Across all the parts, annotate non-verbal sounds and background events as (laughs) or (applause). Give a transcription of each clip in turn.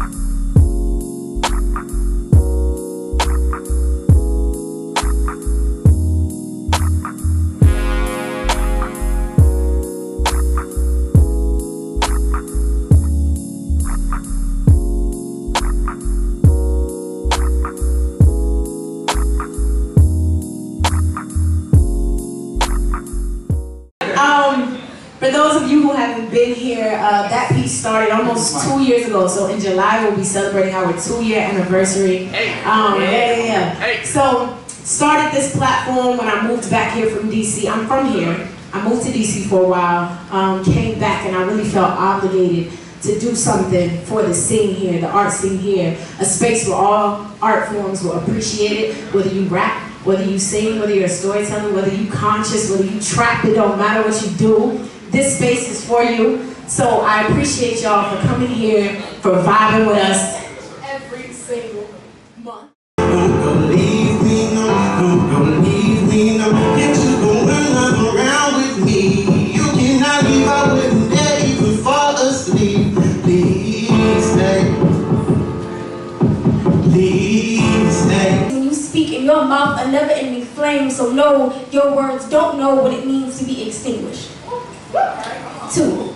Música started almost two years ago. So in July we'll be celebrating our two-year anniversary. Um, yeah, yeah, yeah. So started this platform when I moved back here from DC. I'm from here. I moved to DC for a while, um, came back, and I really felt obligated to do something for the scene here, the art scene here, a space where all art forms were appreciated, whether you rap, whether you sing, whether you're a storyteller, whether you conscious, whether you trap, it don't matter what you do. This space is for you. So I appreciate y'all for coming here, for vibing with us every single month. Who gon' leave me now? Who gon' leave me now? Can't you go and run with me? You cannot leave, I wouldn't dare even fall asleep. Please stay. Please stay. When you speak in your mouth, a never-ending flame, so know your words don't know what it means to be extinguished. Two,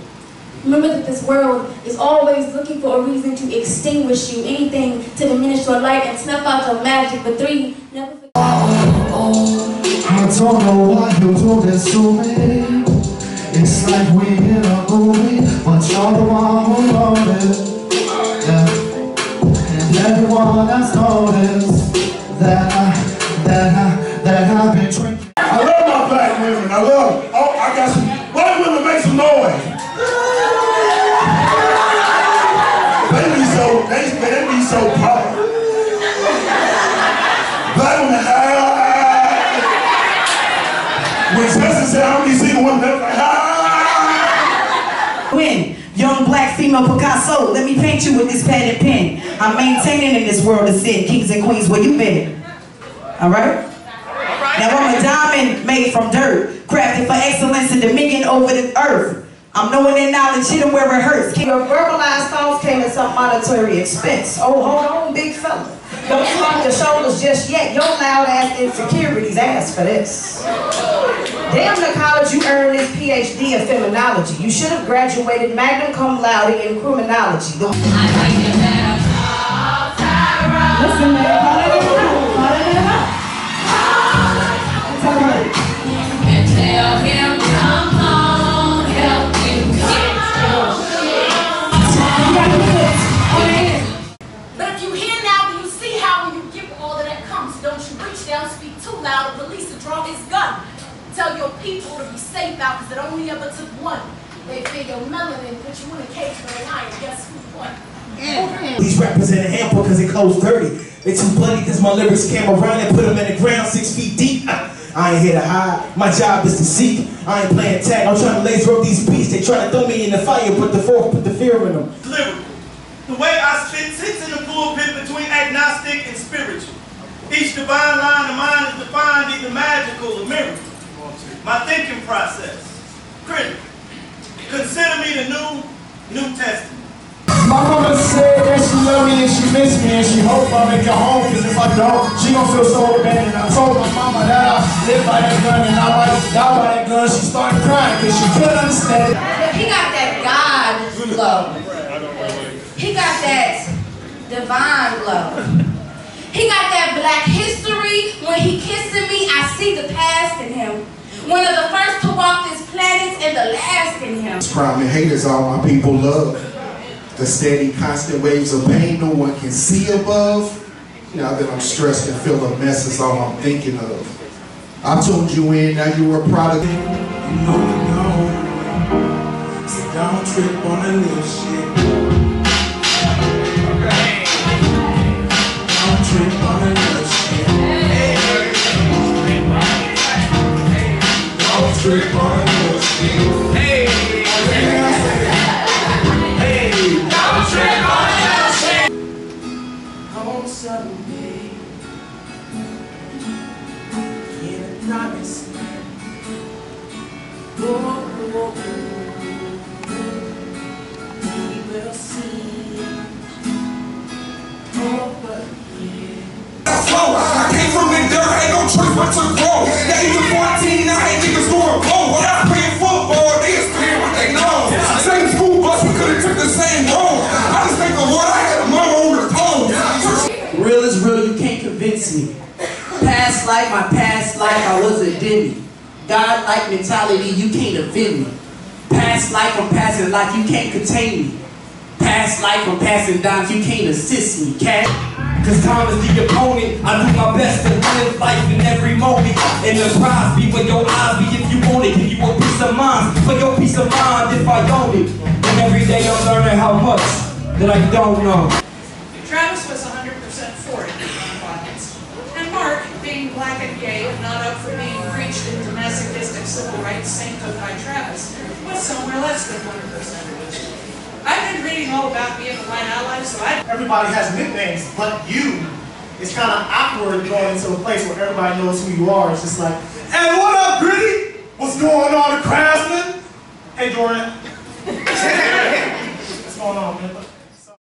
remember that this world is always looking for a reason to extinguish you, anything to diminish your light and snuff out your magic. But three, never forget. I don't know why you do this to me. It's like we in a movie, but you're the one who wrote it. Yeah. And everyone has noticed that I, that I, that I've been so they, they be so proud. Black women. Ah. When Tessie said, "How many see women?" They're like. Win. Young black female Picasso, let me paint you with this pad and pen. I'm maintaining in this world of sin, kings and queens, where you been? Alright? Now I'm a diamond made from dirt, crafted for excellence and dominion over the earth. I'm knowing that knowledge hit 'em where it hurts. Your verbalized thoughts came at some monetary expense. Oh, hold on, big fella. Don't slump your shoulders just yet. Your loud ass insecurities ask for this. Damn the college you earned this PhD in feminology. You should have graduated magna cum laude in criminology. The- Listen, man, people to be safe out, because it only ever took one. They fear your melanin, put you in a cage for a lion. Guess who won? These rappers in the handbook cause they close dirty. They too bloody cause my lyrics came around and put them in the ground six feet deep. I ain't here to hide, my job is to seek. I ain't playing tag, I'm trying to laser up these beats. They try to throw me in the fire, put the fork, put the fear in them. lyrical. The way I spit sits in the pulpit between agnostic and spiritual. Each divine line of mine is defined either magical or miracle. My process, critical. Consider me the new New Testament. My mama said that she love me and she miss me and she hope I make it home Cause if I don't, she gon' feel so abandoned I told my mama that I live by that gun and I might die by that gun She started crying cause she couldn't understand it He got that God glow. He got that divine glow. He got that black history. When he kissing me, I see the past in him. One of the first to walk this planet and the last in him. Crime and hate is all my people love The steady, constant waves of pain no one can see above Now that I'm stressed and feel a mess is all I'm thinking of I tuned you in, now you a product You know you know. So don't trip on the little shit. Don't trip on the little shit. Home someday in a promised land. We will see. Oh, but I came from the dirt, ain't no choice but to grow. Now even 14, me. Past life, my past life, I was a demi. God-like mentality, you can't offend me. Past life, I'm passing life, you can't contain me. past life I'm passing dimes, you can't assist me, cat. Cause time is the opponent. I do my best to live life in every moment. And the prize be where your eyes be if you want it. Give you a peace of mind. For your peace of mind if I own it. And every day I'm learning how much that I don't know. Travis was 100% for it, nonviolence. And Mark, being black and gay and not up for being preached masochistic civil rights by Travis, somewhere less than 100%. I've been reading all about being a white ally, so I Everybody has nicknames, but you, it's kind of awkward going into a place where everybody knows who you are. It's just like, hey, what up, Gritty? What's going on, Craftsman? hey, Dorian. (laughs) What's going on, man?